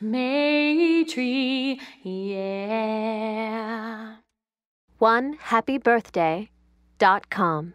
May tree, yeah. One happy birthday dot com.